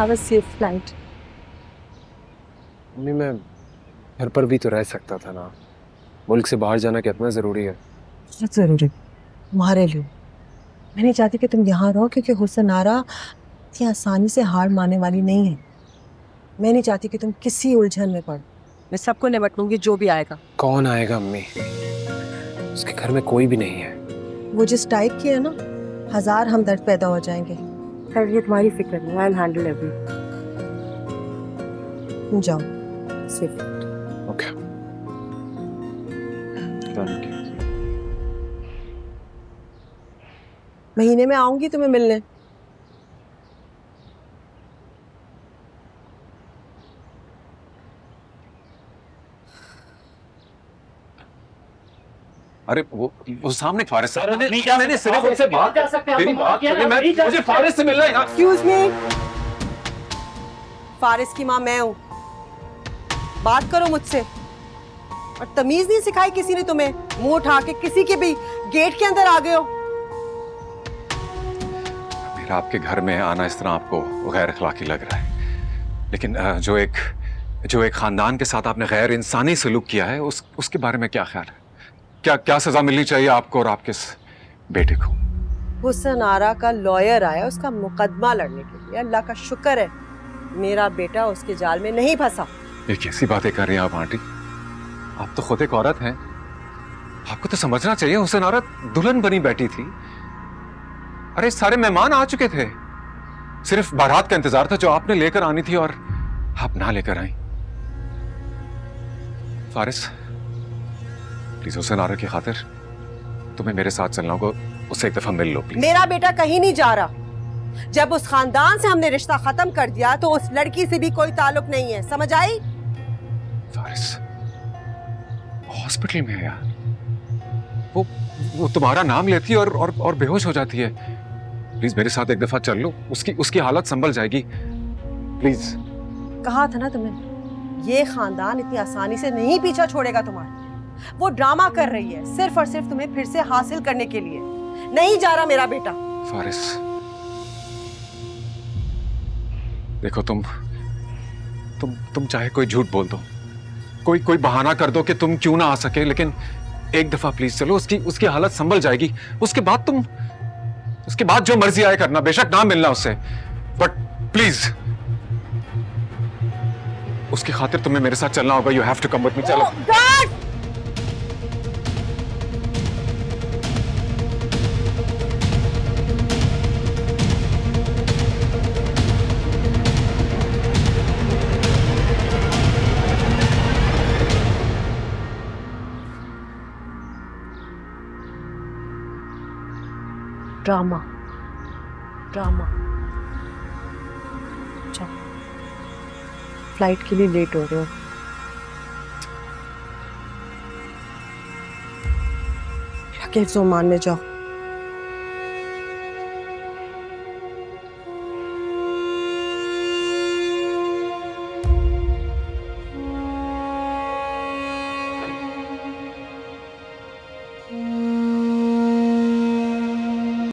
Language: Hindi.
हैव अ सेफ़ फ़्लाइट मम्मी मैं घर पर भी तो रह सकता था ना। मुल्क से बाहर जाना कितना ज़रूरी है? बहुत ज़रूरी। तुम्हारे लिए मैं नहीं चाहती कि तुम यहाँ रहो क्योंकि हुसन आरा इतनी आसानी से हार मानने वाली नहीं है। मैं नहीं चाहती कि तुम किसी उलझन में पड़ो। मैं सबको निपट लूँगी जो भी आएगा। कौन आएगा अम्मी? उसके घर में कोई भी नहीं है। वो जिस टाइप की है ना हज़ार हमदर्द पैदा हो जाएँगे। खैर ये तुम्हारी फ़िक्र नहीं आई हैंडल एवरी जाओ। सिर्फ़ ओके महीने में आऊँगी तुम्हें मिलने। अरे वो वो सामने फारिस सर ने नहीं जा मैंने सिर्फ़ उनसे बात जा सकते हैं, मेरी बात किया मैं मुझे फारिस से मिलना है। यार एक्सक्यूज मी फारिस की माँ मैं हूँ। बात करो मुझसे। और तमीज नहीं सिखाई किसी ने तुम्हें? मुँह उठा के किसी के भी गेट के अंदर आ गए हो। मेरा आपके घर में आना इस तरह आपको गैर अखलाकी लग रहा है। लेकिन जो एक जो एक खानदान के साथ आपने गैर इंसानी सलूक किया है उस उसके बारे में क्या ख्याल है? क्या क्या सजा मिलनी चाहिए आपको और आपके बेटे को? हुसन आरा का लॉयर आया उसका मुकदमा लड़ने के लिए। अल्लाह का शुक्र है मेरा बेटा उसके जाल में नहीं फंसा। ये कैसी बातें कर रही हैं आप आंटी। आप तो खुद एक औरत हैं। आपको तो समझना चाहिए हुसैन औरत दुल्हन बनी बैठी थी। अरे सारे मेहमान आ चुके थे। सिर्फ़ बारात का इंतज़ार था जो आपने लेकर आनी थी और आप ना लेकर आई। फारिस प्लीज़ हुसैन औरत की खातिर। तुम्हें मेरे साथ चलना होगा उससे एक दफ़ा मिल लो प्लीज़। मेरा बेटा कहीं नहीं जा रहा। जब उस खानदान से हमने रिश्ता खत्म कर दिया तो उस लड़की से भी कोई ताल्लुक नहीं है। समझ आई? फारिस हॉस्पिटल में है यार। वो वो तुम्हारा नाम लेती है और और, और बेहोश हो जाती है। प्लीज़ मेरे साथ एक दफ़ा चल लो उसकी उसकी हालत संभल जाएगी। प्लीज़। कहा था ना तुम्हें? ये खानदान इतनी आसानी से नहीं पीछा छोड़ेगा तुम्हारा। वो ड्रामा कर रही है सिर्फ़ और सिर्फ़ तुम्हें फिर से हासिल करने के लिए। नहीं जा रहा मेरा बेटा। फारिस देखो तुम तुम तुम चाहे कोई झूठ बोल दो कोई कोई बहाना कर दो कि तुम क्यों ना आ सके लेकिन एक दफ़ा प्लीज़ चलो उसकी उसकी हालत संभल जाएगी। उसके बाद तुम उसके बाद जो मर्ज़ी आए करना बेशक ना मिलना उससे बट प्लीज़ उसकी खातिर तुम्हें मेरे साथ चलना होगा you have to come with me चलो। God! ड्रामा। ड्रामा। अच्छा फ़्लाइट के लिए लेट हो रहे हो। के जोमान में जाओ।